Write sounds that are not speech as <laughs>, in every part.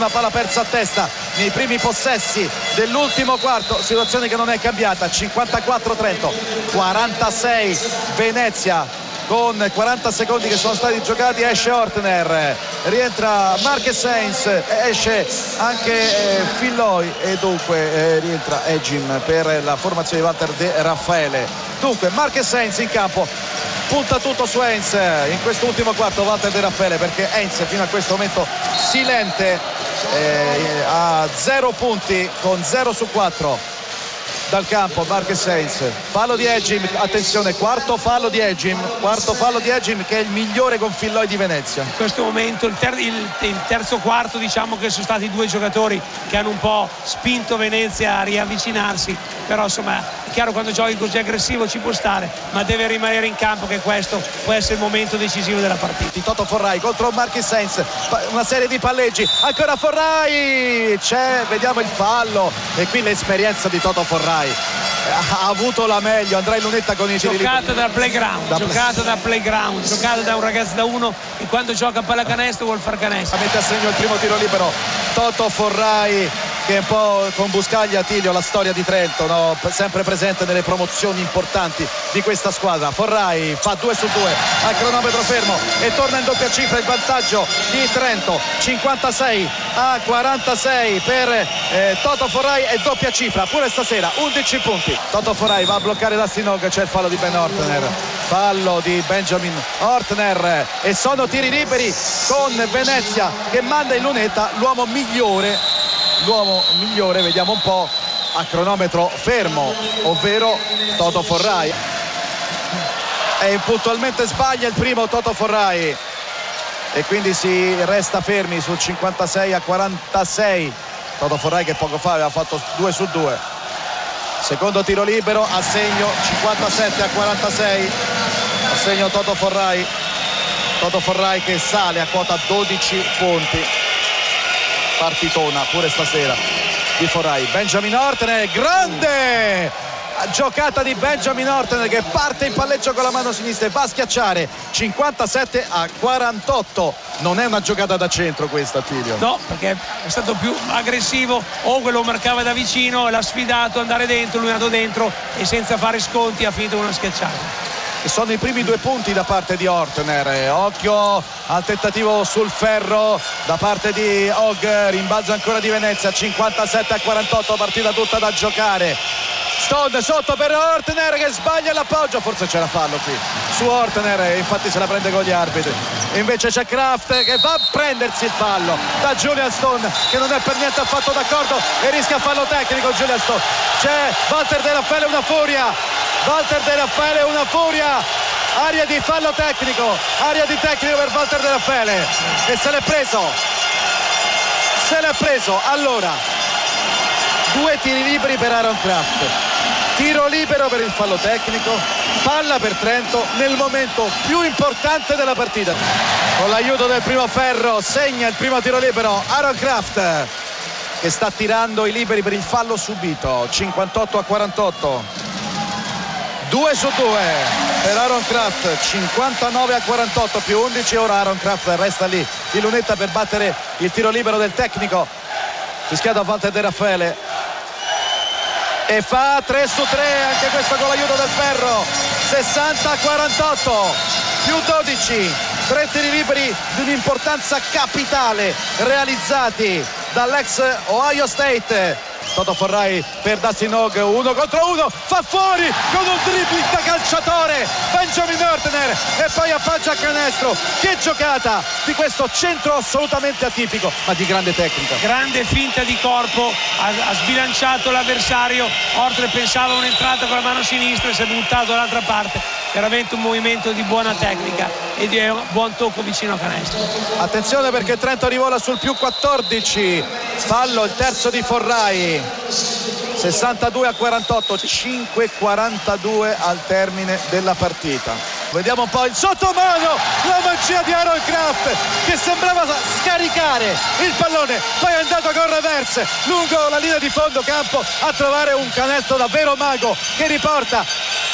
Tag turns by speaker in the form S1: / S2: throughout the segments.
S1: una palla persa a testa nei primi possessi dell'ultimo quarto. Situazione che non è cambiata. 54-30 46 Venezia. Con 40 secondi che sono stati giocati esce Ortner. Rientra Marquez Sainz esce anche eh, Filloy e dunque eh, rientra Egin per la formazione di Walter De Raffaele. Dunque Marquez Sainz in campo. Punta tutto su Heinz. In quest'ultimo quarto Walter De Raffaele perché Heinz fino a questo momento silente eh, a 0 punti con 0 su 4 dal campo Marquez Sainz. Fallo di Egim attenzione quarto fallo di Egim quarto fallo di Egim che è il migliore con Filloi di Venezia.
S2: In questo momento il, ter- il, il, terzo quarto diciamo che sono stati due giocatori che hanno un po' spinto Venezia a riavvicinarsi però insomma è chiaro quando giochi così aggressivo ci può stare ma deve rimanere in campo che questo può essere il momento decisivo della partita.
S1: Toto Forrai contro Marquez Sainz una serie di palleggi ancora Forrai c'è vediamo il fallo e qui l'esperienza di Toto Forrai Sky ha avuto la meglio Andrea Lunetta con i tiri
S2: giocata da playground da giocata da playground giocata da un ragazzo da uno e quando gioca a pallacanestro vuol far canestro.
S1: Mette a segno il primo tiro libero. Toto Forrai che un po' con Buscaglia Tiglio la storia di Trento no? sempre presente nelle promozioni importanti di questa squadra. Forrai fa 2 su 2 al cronometro fermo e torna in doppia cifra il vantaggio di Trento. 56 a 46 per eh, Toto Forrai e doppia cifra pure stasera 11 punti. Toto Forrai va a bloccare la Sinog c'è il fallo di Ben Ortner. Fallo di Benjamin Ortner. E sono tiri liberi con Venezia che manda in lunetta l'uomo migliore l'uomo migliore vediamo un po' a cronometro fermo ovvero Toto Forrai. E puntualmente sbaglia il primo Toto Forrai. E quindi si resta fermi sul 56 a 46 Toto Forrai che poco fa aveva fatto 2 su 2 secondo tiro libero a segno 57 a 46 a segno Toto Forrai. Toto Forrai che sale a quota 12 punti partitona pure stasera di Forai. Benjamin Orten grande! Giocata di Benjamin Orten che parte in palleggio con la mano sinistra e va a schiacciare. 57 a 48 non è una giocata da centro questa Tilio.
S2: No perché è stato più aggressivo. O quello marcava da vicino l'ha sfidato andare dentro lui è andato dentro e senza fare sconti ha finito con una schiacciata
S1: sono i primi due punti da parte di Ortner occhio al tentativo sul ferro da parte di Og rimbalzo ancora di Venezia. 57 a 48 partita tutta da giocare. Stone sotto per Ortner che sbaglia l'appoggio. Forse c'era fallo qui. Su Ortner infatti se la prende con gli arbitri invece c'è Kraft che va a prendersi il fallo. Da Julian Stone che non è per niente affatto d'accordo e rischia fallo tecnico Julian Stone. C'è Walter De Raffaele una furia. Walter De Raffaele una furia. Aria di fallo tecnico. Aria di tecnico per Walter De Raffaele e se l'è preso. Se l'è preso. Allora due tiri liberi per Aaron Kraft tiro libero per il fallo tecnico palla per Trento nel momento più importante della partita. Con l'aiuto del primo ferro segna il primo tiro libero Aaron Kraft che sta tirando i liberi per il fallo subito 58 a 48 2 su 2 per Aaron Kraft 59 a 48 più 11 ora Aaron Kraft resta lì di lunetta per battere il tiro libero del tecnico. Fischiato a Walter De Raffaele e fa 3 su 3 anche questo con l'aiuto del ferro. 60 a 48 più 12 tre tiri liberi di un'importanza capitale realizzati dall'ex Ohio State Toto Forrai per Dassinog uno contro uno fa fuori con un dribbling da calciatore Benjamin Ortner e poi appoggia a canestro. Che giocata di questo centro assolutamente atipico ma di grande tecnica.
S2: Grande finta di corpo ha, ha sbilanciato l'avversario. Ortner pensava un'entrata con la mano sinistra e si è buttato dall'altra parte veramente un movimento di buona tecnica e di un buon tocco vicino a canestro.
S1: Attenzione perché Trento rivola sul più 14 fallo il terzo di Forrai. 62 a 48 5-42 al termine della partita. Vediamo un po' il sottomano la magia di Aaron Kraft che sembrava scaricare il pallone poi è andato con reverse lungo la linea di fondo campo a trovare un canestro davvero mago che riporta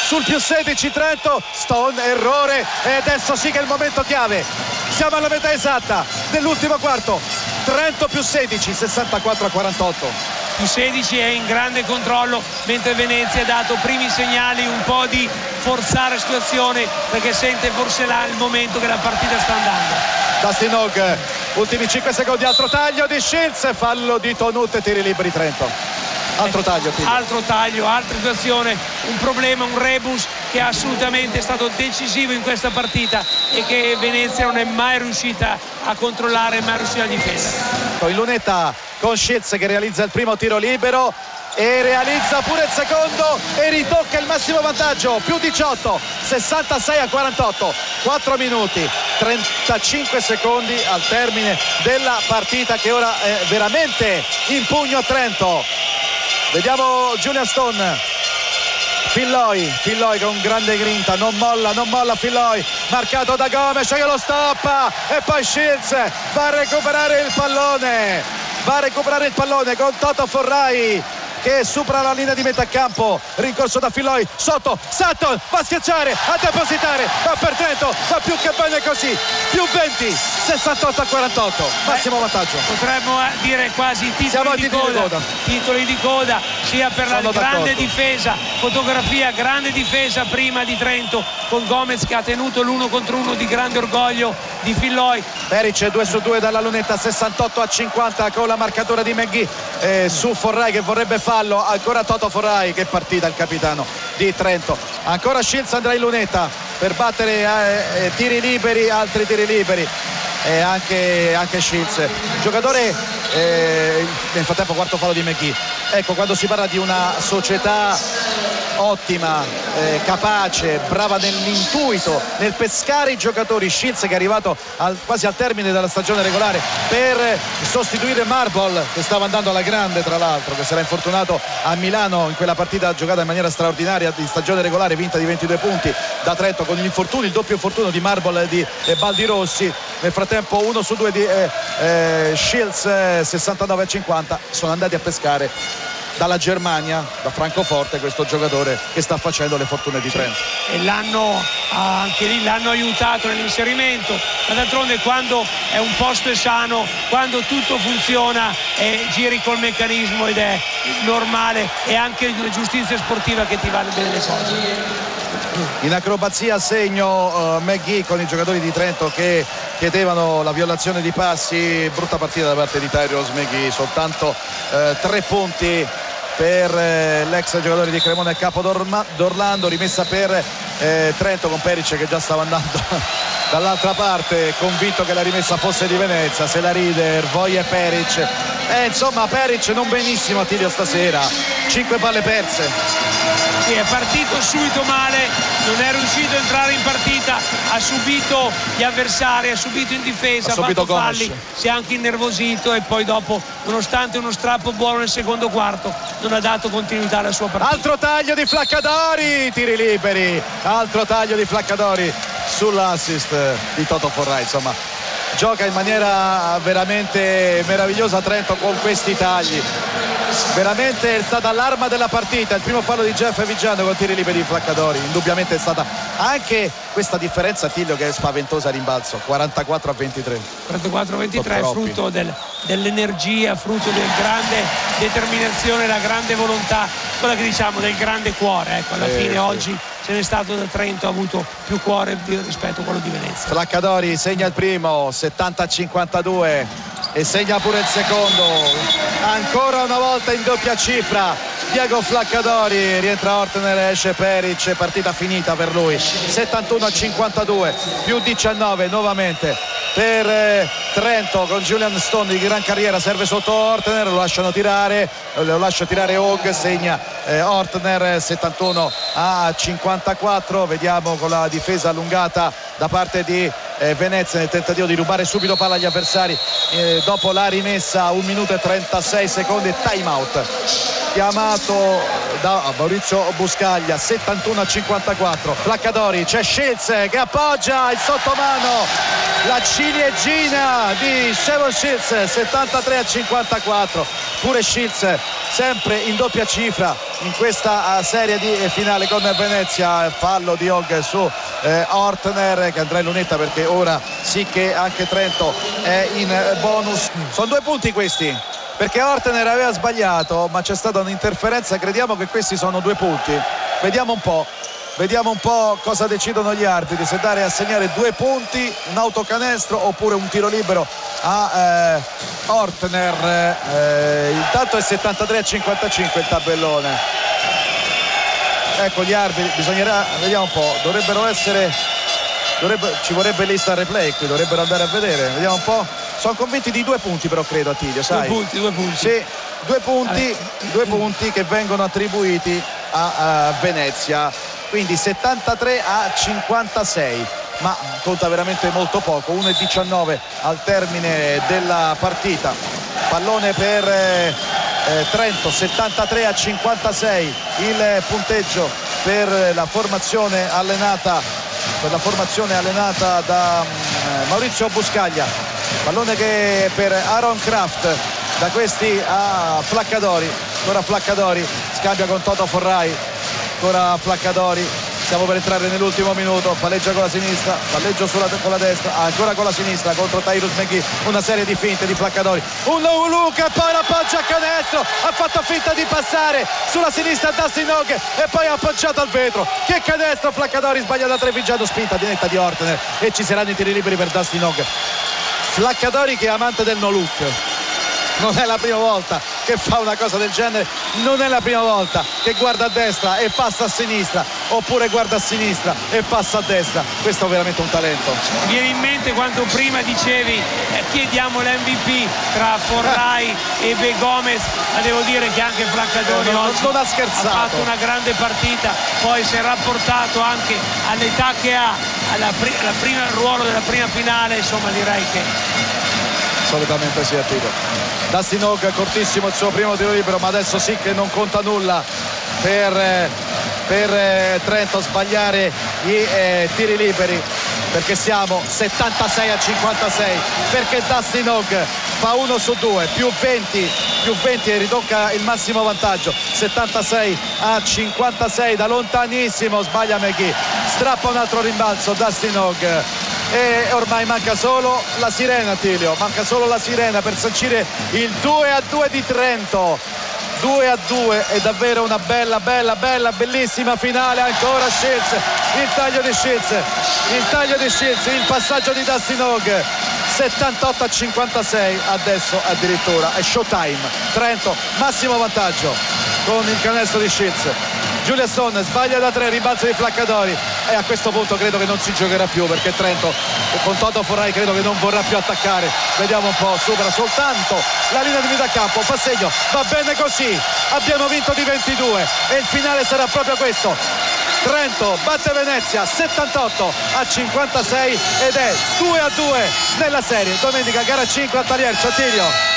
S1: sul più 16 Trento Stone errore e adesso sì che è il momento chiave. Siamo alla metà esatta dell'ultimo quarto. Trento più 16 64 a 48
S2: più 16 è in grande controllo mentre Venezia ha dato primi segnali un po' di forzare la situazione perché sente forse là il momento che la partita sta andando.
S1: Dustin Hogg ultimi 5 secondi altro taglio di Shields fallo di Tonut tiri liberi Trento altro taglio
S2: Piglio. altro taglio altra situazione un problema un rebus che assolutamente è stato decisivo in questa partita e che Venezia non è mai riuscita a controllare mai riuscita a difendere.
S1: Lunetta con Shields che realizza il primo tiro libero e realizza pure il secondo e ritocca il massimo vantaggio più 18 66 a 48 4 minuti 35 secondi al termine della partita che ora è veramente in pugno a Trento vediamo Julian Stone. Filloy, Filloy con grande grinta, non molla, non molla Filloy, marcato da Gomes che lo stoppa e poi Shields va a recuperare il pallone, va a recuperare il pallone con Toto Forrai che supera la linea di metà campo. Rincorso da Filoi sotto Sutton va a schiacciare a depositare va per dentro va più che bene così più 20 68 a 48 massimo vantaggio.
S2: potremmo eh, dire quasi titoli di,
S1: titoli
S2: coda,
S1: di coda.
S2: titoli di coda sia per Sono la grande difesa fotografia grande difesa prima di Trento con Gomez che ha tenuto l'uno contro uno di grande orgoglio di Filoi.
S1: Peric 2 su 2 dalla lunetta 68 a 50 con la marcatura di McGee eh, su Forrai che vorrebbe fallo ancora Toto Forrai che partita il capitano di Trento. Ancora Shields andrà in lunetta per battere eh, eh, tiri liberi altri tiri liberi. E anche, anche Shields giocatore eh, nel frattempo quarto fallo di McGee ecco quando si parla di una società ottima, eh, capace, brava nell'intuito, nel pescare i giocatori. Shields che è arrivato al, quasi al termine della stagione regolare per sostituire Marble che stava andando alla grande tra l'altro, che era infortunato a Milano in quella partita giocata in maniera straordinaria di stagione regolare vinta di 22 punti da Trento con gli infortuni, il doppio infortunio di Marble e di e Baldi Rossi. Nel frattempo uno su due di eh, eh, Shields 69 a 50 sono andati a pescare dalla Germania, da Francoforte, questo giocatore che sta facendo le fortune di Trento.
S2: E l'hanno anche lì l'hanno aiutato nell'inserimento, ma d'altronde quando è un posto sano, quando tutto funziona e giri col meccanismo ed è normale e anche una giustizia sportiva che ti vale bene le cose.
S1: In acrobazia segno uh, McGee con i giocatori di Trento che chiedevano la violazione di passi. Brutta partita da parte di Tyrios McGee soltanto uh, tre punti per eh, l'ex giocatore di Cremona e Capo d'Orlando rimessa per eh, Trento con Peric che già stava andando <laughs> dall'altra parte convinto che la rimessa fosse di Venezia se la ride Ervoi e Peric eh, insomma Peric non benissimo a Tilio stasera. 5 palle perse.
S2: Sì, è partito subito male, non è riuscito a entrare in partita, ha subito gli avversari, ha subito in difesa, ha, fatto falli, si è anche innervosito e poi dopo, nonostante uno strappo buono nel secondo quarto, non ha dato continuità alla sua partita.
S1: Altro taglio di Flaccadori, tiri liberi, altro taglio di Flaccadori sull'assist di Toto Forrai, insomma gioca in maniera veramente meravigliosa Trento con questi tagli. Veramente è stata l'arma della partita il primo fallo di Jeff Vigiano con tiri liberi di Flaccadori indubbiamente è stata anche questa differenza Tiglio che è spaventosa a rimbalzo. 44 a 23
S2: 44 a 23 frutto del, dell'energia frutto del grande determinazione la grande volontà quella che diciamo del grande cuore ecco alla eh, fine sì. oggi ce n'è stato da Trento ha avuto più cuore rispetto a quello di Venezia.
S1: Flaccadori segna il primo 70 a 52 e segna pure il secondo. Ancora una volta in doppia cifra Diego Flaccadori rientra Ortner esce Peric partita finita per lui. 71 a 52 più 19 nuovamente per eh, Trento con Julian Stone di gran carriera. Serve sotto Ortner lo lasciano tirare lo lascia tirare Hogg segna eh, Ortner 71 a 54 vediamo con la difesa allungata da parte di eh, Venezia nel tentativo di rubare subito palla agli avversari eh, dopo la rimessa 1 minuto e 36 secondi time out chiamato da Maurizio Buscaglia 71 a 54 Placcadori c'è Scelze che appoggia il sottomano. La ciliegina di Shevon Shields 73 a 54 pure Shields sempre in doppia cifra in questa serie di finale con Venezia. Fallo di Hogg su eh, Ortner che andrà in lunetta perché ora sì che anche Trento è in bonus. Sono due punti questi perché Ortener aveva sbagliato ma c'è stata un'interferenza crediamo che questi sono due punti. Vediamo un po' vediamo un po' cosa decidono gli arbitri se dare a segnare due punti un autocanestro oppure un tiro libero a eh, Ortner eh, intanto è 73 a 55 il tabellone. Ecco gli arbitri bisognerà vediamo un po' dovrebbero essere dovrebbe, ci vorrebbe lista replay qui dovrebbero andare a vedere vediamo un po' sono convinti di due punti però credo Attilio sai.
S2: due punti due punti.
S1: Sì, due punti, due punti che vengono attribuiti a, a Venezia. Quindi 73 a 56 ma conta veramente molto poco. 1,19 al termine della partita. Pallone per eh, Trento 73 a 56 il punteggio per la formazione allenata per la formazione allenata da um, Maurizio Buscaglia pallone che per Aaron Kraft da questi a Flaccadori ancora Flaccadori scambia con Toto Forrai ancora Flaccadori stiamo per entrare nell'ultimo minuto palleggia con la sinistra palleggio sulla, con la destra ancora con la sinistra contro Tyrus McGee una serie di finte di Flaccadori. Un Luca poi l'appoggia a canestro ha fatto finta di passare sulla sinistra Dustin Hogg e poi ha appoggiato al vetro. Che canestro Flaccadori sbaglia da tre Vigiano spinta di netta di Ortener e ci saranno i tiri liberi per Dustin Hogg Flaccadori che è amante del no look. Non è la prima volta che fa una cosa del genere non è la prima volta che guarda a destra e passa a sinistra oppure guarda a sinistra e passa a destra. Questo è veramente un talento.
S2: Mi viene in mente quando prima dicevi eh, chiediamo l'MVP tra Forrai e De Gomez. Ma devo dire che anche Flaccadori
S1: eh, non,
S2: oggi
S1: non ha scherzato.
S2: ha fatto una grande partita poi si è rapportato anche all'età che ha alla, pri- alla prima, al ruolo della prima finale insomma direi che
S1: assolutamente sì Attilo Dustin Hogg cortissimo il suo primo tiro libero ma adesso sì che non conta nulla per, per Trento sbagliare i eh, tiri liberi perché siamo 76 a 56 perché Dustin Hogg fa 1 su 2 più 20 più 20 e ritocca il massimo vantaggio 76 a 56 da lontanissimo sbaglia McGee strappa un altro rimbalzo Dustin Hogg e ormai manca solo la sirena Tilio. Manca solo la sirena per sancire il 2 a 2 di Trento. 2 a 2 è davvero una bella bella bella bellissima finale. Ancora Shields il taglio di Shields il taglio di Shields il passaggio di Dustin Hogg. 78 a 56 adesso addirittura è showtime. Trento massimo vantaggio con il canestro di Shields Giulia Stone sbaglia da tre rimbalzo di Flaccadori e a questo punto credo che non si giocherà più perché Trento con Toto Forrai credo che non vorrà più attaccare. Vediamo un po' supera soltanto la linea di metà campo fa segno va bene così abbiamo vinto di 22 e il finale sarà proprio questo. Trento batte Venezia 78 a 56 ed è 2 a 2 nella serie. Domenica gara 5 a Taliercio Attilio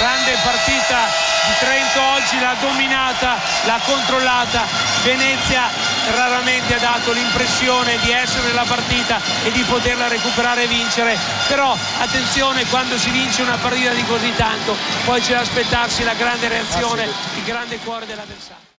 S2: grande partita di Trento oggi l'ha dominata l'ha controllata. Venezia raramente ha dato l'impressione di essere nella partita e di poterla recuperare e vincere però attenzione quando si vince una partita di così tanto poi c'è da aspettarsi la grande reazione il grande cuore dell'avversario